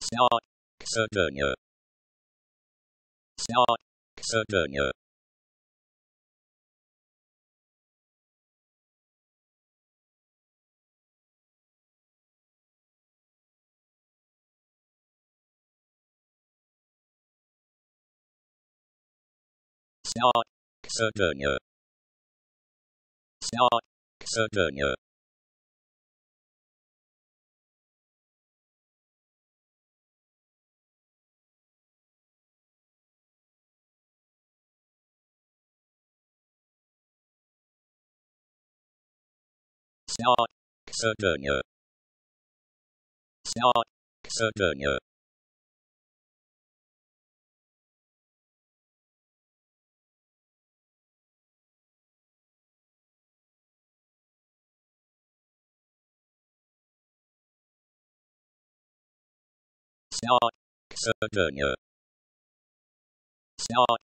Sağ, kısa dönüyor. Sağ, kısa dönüyor. Sağ, kısa Saat, Sardinia. Saat, Sardinia. Stark,